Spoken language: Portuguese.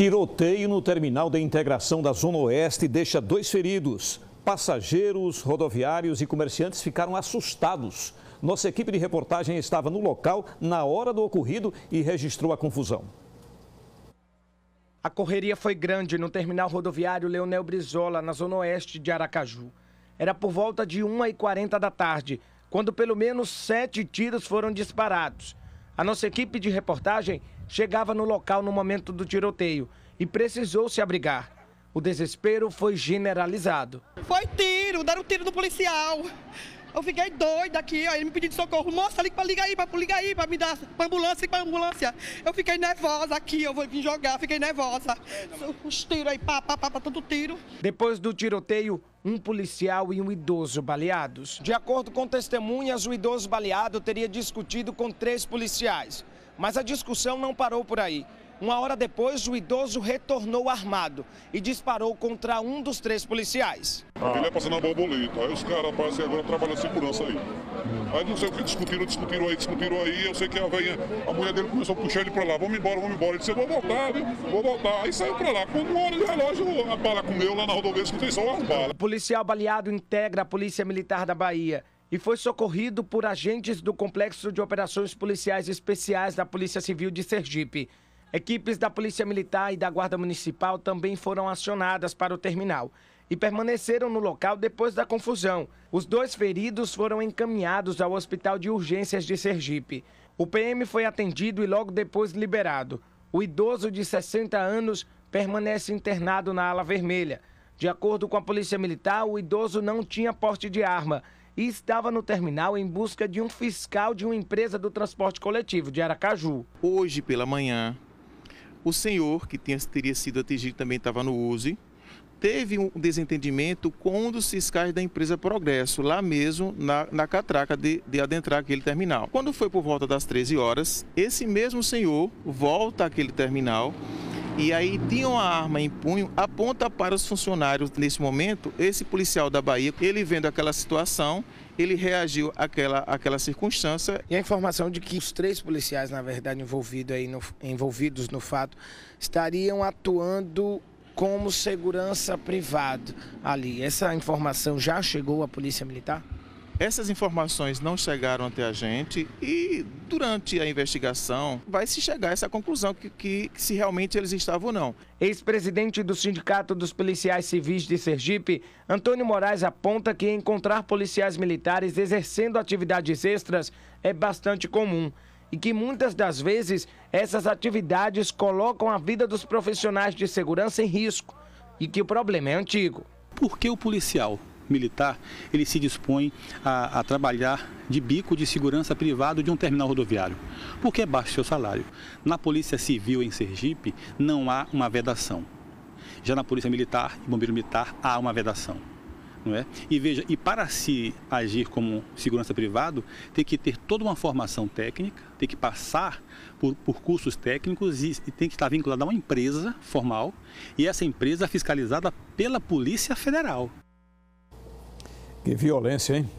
Tiroteio no terminal de integração da Zona Oeste deixa dois feridos. Passageiros, rodoviários e comerciantes ficaram assustados. Nossa equipe de reportagem estava no local na hora do ocorrido e registrou a confusão. A correria foi grande no terminal rodoviário Leonel Brizola, na zona oeste de Aracaju. Era por volta de 1h40 da tarde, quando pelo menos sete tiros foram disparados. A nossa equipe de reportagem chegava no local no momento do tiroteio e precisou se abrigar. O desespero foi generalizado. Foi tiro, deram tiro no policial. Eu fiquei doida aqui, ó, ele me pediu socorro. Moça, liga pra ligar aí, pra ligar aí, pra me dar pra ambulância, pra ambulância. Eu fiquei nervosa aqui, eu vou vir jogar, fiquei nervosa. Os tiros aí, pá, pá, pá, pá, tanto tiro. Depois do tiroteio, um policial e um idoso baleados. De acordo com testemunhas, o idoso baleado teria discutido com três policiais. Mas a discussão não parou por aí. Uma hora depois, o idoso retornou armado e disparou contra um dos três policiais. Ele é passando a borboleta, aí os caras parecem agora trabalham segurança aí. Aí não sei o que discutiram, discutiram aí, discutiram aí. Eu sei que a velha, a mulher dele começou a puxar ele pra lá, vamos embora, vamos embora. Ele disse, eu vou voltar, viu? Vou voltar. Aí saiu pra lá. Quando uma hora de relógio, a bala comeu lá na rodovia, escutei só uma bala. O policial baleado integra a Polícia Militar da Bahia e foi socorrido por agentes do Complexo de Operações Policiais Especiais da Polícia Civil de Sergipe. Equipes da Polícia Militar e da Guarda Municipal também foram acionadas para o terminal e permaneceram no local depois da confusão. Os dois feridos foram encaminhados ao Hospital de Urgências de Sergipe. O PM foi atendido e logo depois liberado. O idoso de 60 anos permanece internado na ala vermelha. De acordo com a Polícia Militar, o idoso não tinha porte de arma e estava no terminal em busca de um fiscal de uma empresa do transporte coletivo de Aracaju. Hoje pela manhã, o senhor que tinha, teria sido atingido também estava no USE, teve um desentendimento com um dos fiscais da empresa Progresso, lá mesmo na, na catraca de, de adentrar aquele terminal. Quando foi por volta das 13 horas, esse mesmo senhor volta àquele terminal e aí tinha uma arma em punho, aponta para os funcionários nesse momento. Esse policial da Bahia, ele vendo aquela situação, ele reagiu àquela, àquela circunstância. E a informação de que os três policiais, na verdade, envolvido aí no, envolvidos no fato, estariam atuando como segurança privado ali. Essa informação já chegou à Polícia Militar? Essas informações não chegaram até a gente e durante a investigação vai se chegar a essa conclusão que, que, que se realmente eles estavam ou não. Ex-presidente do Sindicato dos Policiais Civis de Sergipe, Antônio Moraes aponta que encontrar policiais militares exercendo atividades extras é bastante comum e que muitas das vezes essas atividades colocam a vida dos profissionais de segurança em risco e que o problema é antigo. Por que o policial militar, ele se dispõe a, a, trabalhar de bico de segurança privado de um terminal rodoviário, porque é baixo seu salário. Na Polícia Civil em Sergipe não há uma vedação. Já na Polícia Militar e Bombeiro Militar há uma vedação. É? E veja, e para se agir como segurança privado, tem que ter toda uma formação técnica, tem que passar por, por cursos técnicos e, e tem que estar vinculado a uma empresa formal e essa empresa fiscalizada pela Polícia Federal. Que violência, hein?